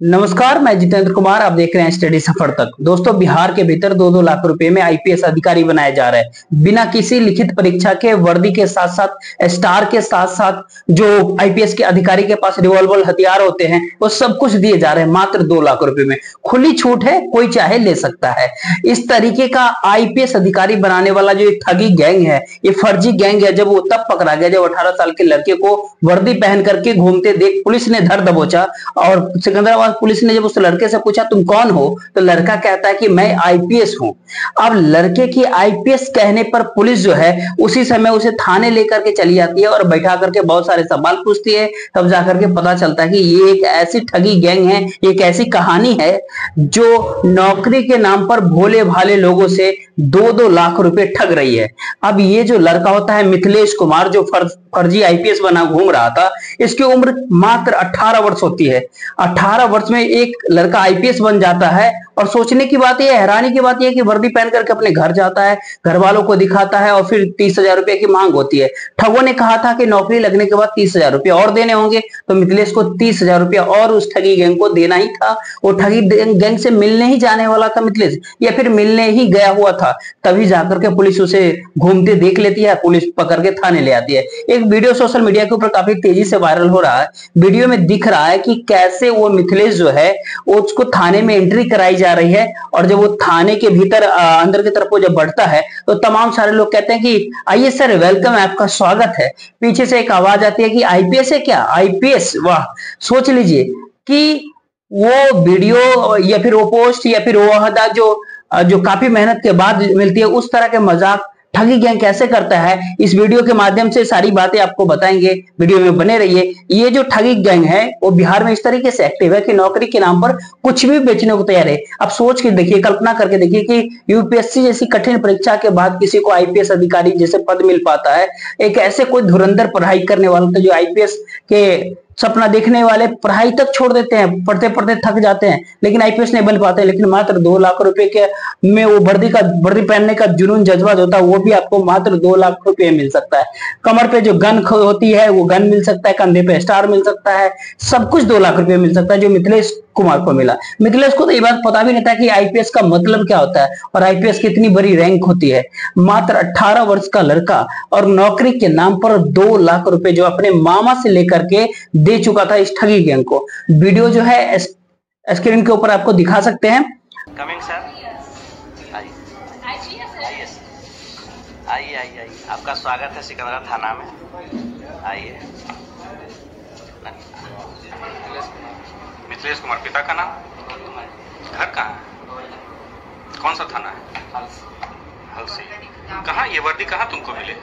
नमस्कार, मैं जितेंद्र कुमार, आप देख रहे हैं स्टडी सफ़र तक। दोस्तों, बिहार के भीतर दो दो लाख रुपए में आईपीएस अधिकारी बनाए जा रहे हैं। बिना किसी लिखित परीक्षा के, वर्दी के साथ साथ स्टार के साथ साथ जो आईपीएस के अधिकारी के पास रिवॉल्वर हथियार होते हैं, वो सब कुछ दिए जा रहे हैं, मात्र दो लाख रुपए में। खुली छूट है, कोई चाहे ले सकता है। इस तरीके का आईपीएस अधिकारी बनाने वाला जो ठगी गैंग है, ये फर्जी गैंग है, जब वो तब पकड़ा गया, जब अठारह साल के लड़के को वर्दी पहन करके घूमते देख पुलिस ने धर दबोचा और सिकंदराबाद बाद पुलिस ने जब उस लड़के से पूछा, तुम कौन हो? तो लड़का कहता है कि मैं आईपीएस हूँ। अब लड़के की आईपीएस कहने पर पुलिस जो है, उसी समय उसे थाने लेकर के चली जाती है और बैठा करके बहुत सारे सवाल पूछती है। तब जाकर के पता चलता है कि ये एक ऐसी ठगी गैंग है एक ऐसी कहानी है, जो नौकरी के नाम पर भोले भाले लोगों से दो दो लाख रुपए ठग रही है। अब ये जो लड़का होता है, मिथिलेश कुमार, जो फर्जी आईपीएस बना, घूम रहा था, इसकी उम्र मात्र 18 वर्ष होती है। 18 वर्ष में एक लड़का आईपीएस बन जाता है और सोचने की बात यह, हैरानी की बात यह कि वर्दी पहन करके अपने घर जाता है घर वालों को दिखाता है और फिर तीस हज़ार रुपए की मांग होती है। ठगों ने कहा था कि नौकरी लगने के बाद तीस हज़ार रुपया और देने होंगे तो मिथिलेश को तीस हज़ार रुपया और उस ठगी गैंग को देना ही था। वो ठगी गैंग से मिलने ही जाने वाला था मिथिलेश, या फिर मिलने ही गया हुआ था, तभी जाकर के पुलिस उसे घूमते देख लेती है, पुलिस पकड़ के थाने ले आती है। एक वीडियो सोशल मीडिया के ऊपर काफ़ी तेज़ी से वायरल हो रहा है। वीडियो में दिख रहा है कि कैसे वो मिथिलेश जो है उसको थाने में एंट्री कराई जा रही है और जब वो थाने के भीतर अंदर की तरफ़ वो जब बढ़ता है तो तमाम सारे लोग कहते हैं कि, आइए सर वेलकम आपका स्वागत है। पीछे से एक आवाज़ आती है कि, आईपीएस है क्या? आईपीएस? वाह, सोच लीजिए कि वो वीडियो या फिर वो पोस्ट या फिर वो जो जो काफ़ी मेहनत के बाद मिलती है, उस तरह के मज़ाक ठगी गैंग कैसे करता है? इस वीडियो के माध्यम से सारी बातें आपको बताएँगे। वीडियो में बने रहिए। ये जो ठगी गैंग है, वो बिहार में इस तरीके से एक्टिव है कि नौकरी के नाम पर कुछ भी बेचने को तैयार है। अब सोच के देखिए, कल्पना करके देखिए कि यूपीएससी जैसी कठिन परीक्षा के बाद किसी को आईपीएस अधिकारी जैसे पद मिल पाता है। एक ऐसे कोई धुरंधर पढ़ाई करने वाला था जो आईपीएस के सपना देखने वाले पढ़ाई तक छोड़ देते हैं पढ़ते पढ़ते थक जाते हैं, लेकिन आईपीएस नहीं बन पाते, लेकिन मात्र दो लाख रुपए के में वो वर्दी का वर्दी पहनने का जुनून जज्बा होता है, वो भी आपको मात्र दो लाख रुपए मिल सकता है। कमर पे जो गन होती है, वो गन मिल सकता है, कंधे पे स्टार मिल सकता है, सब कुछ दो लाख रुपए मिल सकता है, जो मिथिलेश कुमार को मिला। मिथिलेश को तो ये बात पता भी नहीं था कि आईपीएस का मतलब क्या होता है, और आईपीएस की इतनी बड़ी रैंक होती है। मात्र 18 वर्ष का लड़का और नौकरी के नाम पर दो लाख रुपए जो अपने मामा से लेकर के दे चुका था इस ठगी गैंग को। वीडियो जो है स्क्रीन के ऊपर आपको दिखा सकते हैं। कमिंग सर आइए आइए आइए। आपका स्वागत है सिकंदरा थाना में। आइए। मिथिलेश कुमार, पिता का नाम? घर कहाँ है? कौन सा थाना है? हलसी। कहाँ, ये वर्दी कहाँ तुमको मिले?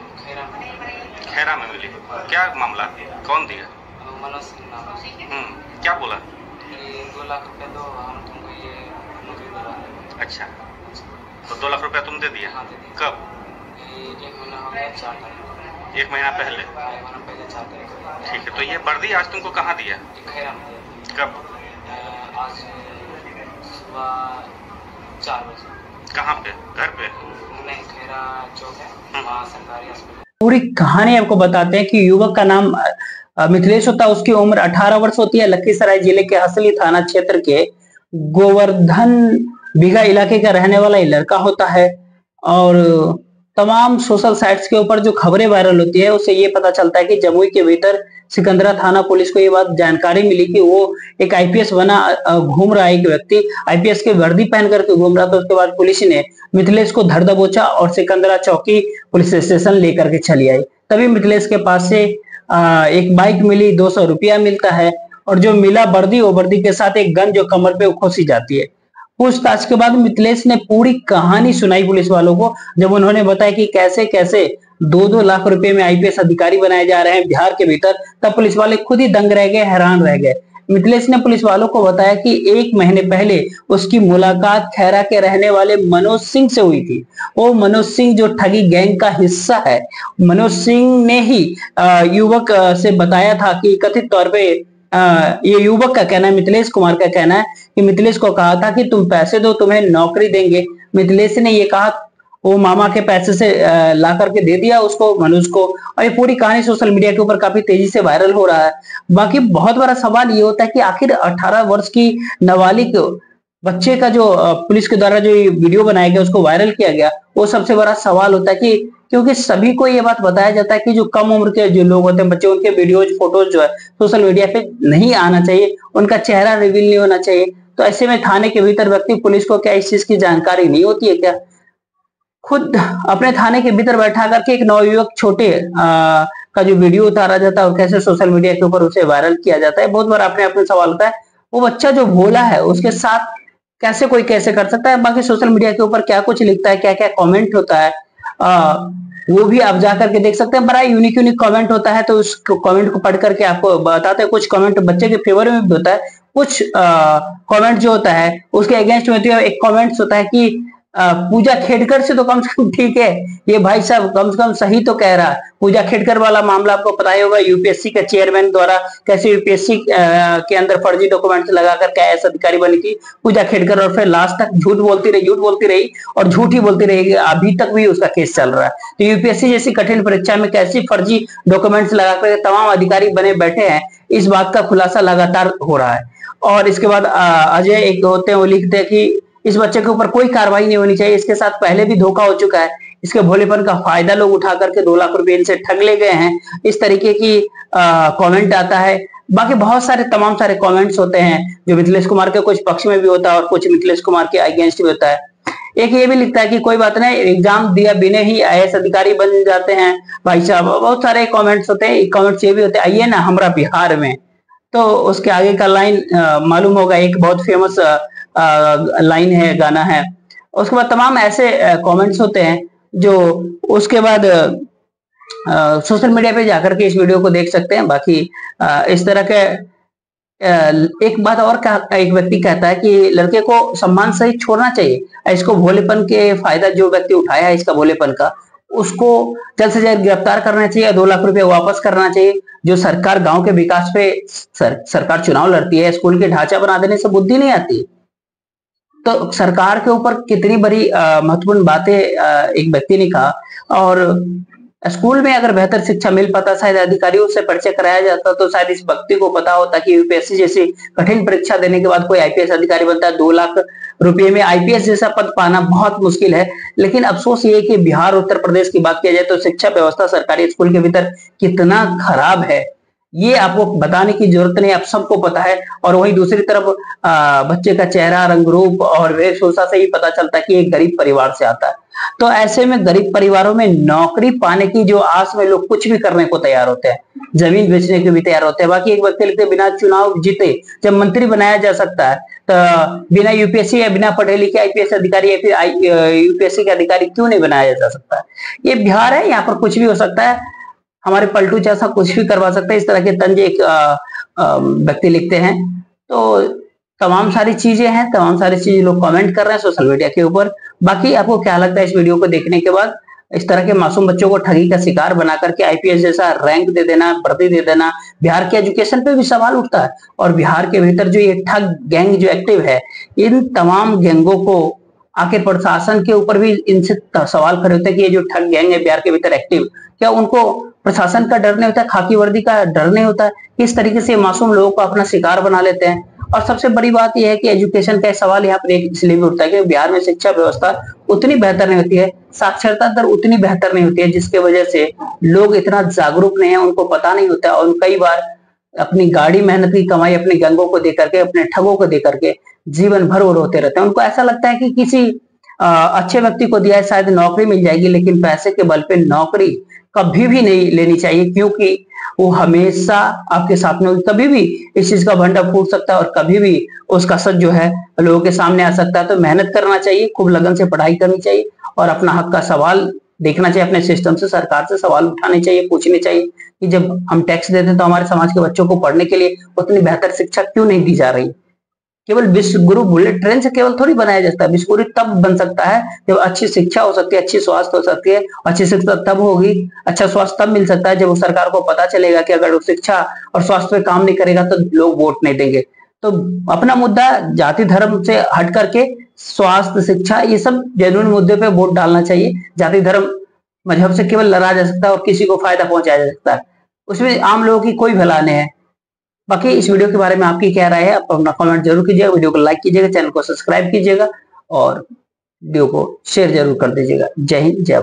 खैरा में मिली। क्या मामला? कौन दिया? हम्म क्या बोला? दो लाख रुपए दो हम तुमको ये नौकरी दिलवा अच्छा तो दो लाख रुपया तुम दे दिया? हाँ, कब? एक महीना हो गया चार तारीख एक महीना पहले? एक महीना पहले चार तारीख ठीक है तो ये वर्दी आज तुमको कहाँ दिया? खैरा कब? आज सुबह चार बजे। कहाँ पे? घर पे? नहीं खैरा चौक है हम्म। वहाँ सरकारी हॉस्पिटल पूरी कहानी आपको बताते हैं कि युवक का नाम मिथिलेश होता है। उसकी उम्र 18 वर्ष होती है। लखीसराय ज़िले के हसली थाना क्षेत्र के गोवर्धन बीघा इलाके का रहने वाला ये लड़का होता है। और तमाम सोशल साइट्स के ऊपर जो खबरें वायरल होती है, उससे ये पता चलता है कि जमुई के भीतर सिकंदरा थाना पुलिस को ये बात जानकारी मिली कि वो एक आईपीएस बना घूम रहा है। एक व्यक्ति आईपीएस की वर्दी पहन करके घूम रहा था। उसके बाद पुलिस ने मिथिलेश को धर दबोचा और सिकंदरा चौकी पुलिस स्टेशन लेकर के चली आई। तभी मिथिलेश के पास से एक बाइक मिली, दो सौ रुपया मिलता है और जो मिला वर्दी, वो वर्दी के साथ एक गन जो कमर पे खोसी जाती है। पूछताछ के बाद मिथिलेश ने पूरी कहानी सुनाई पुलिस वालों को, जब उन्होंने बताया कि कैसे कैसे दो दो लाख रुपए में आईपीएस अधिकारी बनाए जा रहे हैं बिहार के भीतर, तब पुलिस वाले खुद ही दंग रह गए, हैरान रह गए। मिथिलेश ने पुलिस वालों को बताया कि एक महीने पहले उसकी मुलाकात खैरा के रहने वाले मनोज सिंह से हुई थी। वो मनोज सिंह जो ठगी गैंग का हिस्सा है, मनोज सिंह ने ही युवक से बताया था कि कथित तौर पे ये युवक का कहना है, मिथिलेश कुमार का कहना है कि मिथिलेश को कहा था कि तुम पैसे दो, तुम्हें नौकरी देंगे। मिथिलेश ने ये कहा वो मामा के पैसे से ला करके दे दिया उसको मनुष्य को। और ये पूरी कहानी सोशल मीडिया के ऊपर काफ़ी तेज़ी से वायरल हो रहा है। बाकी बहुत बड़ा सवाल ये होता है कि आखिर 18 वर्ष की नाबालिग बच्चे का जो पुलिस के द्वारा जो वीडियो बनाया गया, उसको वायरल किया गया, वो सबसे बड़ा सवाल होता है कि क्योंकि सभी को ये बात बताया जाता है कि जो कम उम्र के जो लोग होते हैं बच्चे, उनके वीडियोज़, फ़ोटोज़ जो है, सोशल मीडिया पे नहीं आना चाहिए। उनका चेहरा रिवील नहीं होना चाहिए। तो ऐसे में थाने के भीतर व्यक्ति पुलिस को क्या इस चीज़ की जानकारी नहीं होती है क्या? खुद अपने थाने के भीतर बैठा करके एक नवयुवक छोटे आ, का जो वीडियो उतारा जाता है और कैसे सोशल मीडिया के ऊपर उसे वायरल किया जाता है बहुत बार अपने अपने सवाल होता है वो बच्चा जो भोला है उसके साथ कैसे कोई कैसे कर सकता है? बाकी सोशल मीडिया के ऊपर क्या कुछ लिखता है क्या क्या कॉमेंट होता है आ, वो भी आप जाकर के देख सकते हैं बड़ा यूनिक यूनिक कमेंट होता है तो उस कमेंट को पढ़ करके आपको बताते हैं। कुछ कमेंट बच्चे के फेवर में भी होता है कुछ कमेंट जो होता है उसके अगेंस्ट में तो एक कमेंट्स होता है कि पूजा खेड़कर से तो कम से कम ठीक है। ये भाई साहब कम से कम सही तो कह रहा। है पूजा खेड़कर वाला मामला आपको पता ही होगा यूपीएससी के चेयरमैन द्वारा कैसे यूपीएससी के अंदर फर्जी डॉक्यूमेंट्स लगाकर क्या एस अधिकारी बनी थी। पूजा खेड़कर और फिर लास्ट तक झूठ बोलती रही, झूठ बोलती रही और झूठ ही बोलती रही। अभी तक भी उसका केस चल रहा है। तो यूपीएससी जैसी कठिन परीक्षा में कैसी फर्जी डॉक्यूमेंट्स लगाकर तमाम अधिकारी बने बैठे हैं, इस बात का खुलासा लगातार हो रहा है। और इसके बाद अजय एक होते हैं वो लिखते हैं कि इस बच्चे के ऊपर कोई कार्रवाई नहीं होनी चाहिए। इसके साथ पहले भी धोखा हो चुका है। इसके भोलेपन का फ़ायदा लोग उठा करके दो लाख रुपए इनसे ठग ले गए हैं। इस तरीके की कमेंट आता है। बाकी बहुत सारे, तमाम सारे कमेंट्स होते हैं, जो मिथिलेश कुमार के कुछ पक्ष में भी होता है और कुछ मिथिलेश कुमार के अगेंस्ट भी होता है। एक ये भी लिखता है कि कोई बात नहीं एग्ज़ाम दिया बिना ही आई अधिकारी बन जाते हैं। भाई साहब, बहुत सारे कमेंट्स होते हैं। कमेंट्स ये भी होते हैं, आइए ना, हमारा बिहार में। तो उसके आगे का लाइन मालूम होगा, एक बहुत फ़ेमस लाइन है गाना है। उसके बाद तमाम ऐसे कमेंट्स होते हैं जो उसके बाद सोशल मीडिया पे जाकर के इस वीडियो को देख सकते हैं। बाकी आ, इस तरह के एक बात और कहा एक व्यक्ति कहता है कि लड़के को सम्मान सहित छोड़ना चाहिए। इसको भोलेपन के फ़ायदा जो व्यक्ति उठाया है इसका भोलेपन का उसको जल्द से जल्द गिरफ़्तार करना चाहिए दो लाख रुपए वापस करना चाहिए। जो सरकार गाँव के विकास पे सर, सरकार चुनाव लड़ती है स्कूल के ढांचा बना देने से बुद्धि नहीं आती। तो सरकार के ऊपर कितनी बड़ी महत्वपूर्ण बातें एक व्यक्ति ने कहा। और स्कूल में अगर बेहतर शिक्षा मिल पाता, शायद अधिकारियों से परिचय कराया जाता तो शायद इस व्यक्ति को पता होता कि यूपीएससी जैसी कठिन परीक्षा देने के बाद कोई आईपीएस अधिकारी बनता है दो लाख रुपए में आईपीएस जैसा पद पाना बहुत मुश्किल है। लेकिन अफसोस ये कि बिहार उत्तर प्रदेश की बात किया जाए तो शिक्षा व्यवस्था सरकारी स्कूल के भीतर कितना खराब है। ये आपको बताने की ज़रूरत नहीं आप सबको पता है। और वहीं दूसरी तरफ़ आ, बच्चे का चेहरा रंग रूप और वेशभूषा से ही पता चलता है कि एक गरीब परिवार से आता है। तो ऐसे में गरीब परिवारों में नौकरी पाने की जो आस में लोग कुछ भी करने को तैयार होते हैं ज़मीन बेचने के भी तैयार होते हैं। बाकी एक व्यक्ति लिखते बिना चुनाव जीते जब मंत्री बनाया जा सकता है तो बिना यूपीएससी या बिना पढ़े लिखे आईपीएस अधिकारी या फिर यूपीएससी के अधिकारी क्यों नहीं बनाया जा सकता? ये बिहार है यहाँ पर कुछ भी हो सकता है हमारे पलटू जैसा कुछ भी करवा सकते हैं। इस तरह के तंज एक व्यक्ति लिखते हैं। तो तमाम सारी चीज़ें हैं, तमाम सारी चीज़ें लोग कमेंट कर रहे हैं सोशल मीडिया के ऊपर। बाकी आपको क्या लगता है इस वीडियो को देखने के बाद? इस तरह के मासूम बच्चों को ठगी का शिकार बना करके आईपीएस जैसा रैंक दे देना, भर्ती दे देना, बिहार के एजुकेशन पे भी सवाल उठता है। और बिहार के भीतर जो ये ठग गैंग जो एक्टिव है, इन तमाम गैंगों को आखिर प्रशासन के ऊपर भी इनसे सवाल खड़े होते हैं कि ये जो ठग गैंग है बिहार के भीतर एक्टिव क्या उनको प्रशासन का डर नहीं होता है खाकी वर्दी का डर नहीं होता। है किस तरीके से मासूम लोगों को अपना शिकार बना लेते हैं। और सबसे बड़ी बात यह है कि एजुकेशन का सवाल यहाँ पर इसलिए भी उठता है कि बिहार में शिक्षा व्यवस्था उतनी बेहतर नहीं होती है, साक्षरता दर उतनी बेहतर नहीं होती है, जिसके वजह से लोग इतना जागरूक नहीं है, उनको पता नहीं होता और कई बार अपनी गाड़ी मेहनत की कमाई अपने गंगों को देकर के, अपने ठगों को देकर के जीवन भर वो रोते रहते हैं। उनको ऐसा लगता है कि किसी अच्छे व्यक्ति को दिया है, शायद नौकरी मिल जाएगी, लेकिन पैसे के बल पे नौकरी कभी भी नहीं लेनी चाहिए, क्योंकि वो हमेशा आपके साथ में कभी भी इस चीज़ का भंडा फूट सकता है और कभी भी उसका सच जो है लोगों के सामने आ सकता है। तो मेहनत करना चाहिए, खूब लगन से पढ़ाई करनी चाहिए और अपना हक का सवाल देखना चाहिए, अपने सिस्टम से, सरकार से सवाल उठाने चाहिए, पूछने चाहिए कि जब हम टैक्स देते हैं तो हमारे समाज के बच्चों को पढ़ने के लिए उतनी बेहतर शिक्षा क्यों नहीं दी जा रही? केवल विश्व गुरु बुलेट ट्रेन से केवल थोड़ी बनाया जाता है। विश्व गुरु तब बन सकता है जब अच्छी शिक्षा हो सकती है, अच्छी स्वास्थ्य हो सकती है, अच्छी शिक्षा तब होगी अच्छा स्वास्थ्य तब मिल सकता है जब सरकार को पता चलेगा कि अगर वो शिक्षा और स्वास्थ्य पे काम नहीं करेगा तो लोग वोट नहीं देंगे। तो अपना मुद्दा जाति धर्म से हट करके स्वास्थ्य, शिक्षा ये सब जेन्युइन मुद्दे पे वोट डालना चाहिए। जाति धर्म मज़हब से केवल लड़ा जा सकता है और किसी को फ़ायदा पहुँचाया जा सकता है। उसमें आम लोगों की कोई भला नहीं है। बाकी इस वीडियो के बारे में आपकी क्या राय है, आप अपना कमेंट ज़रूर कीजिएगा, वीडियो को लाइक कीजिएगा चैनल को सब्सक्राइब कीजिएगा और वीडियो को शेयर ज़रूर कर दीजिएगा। जय हिंद, जय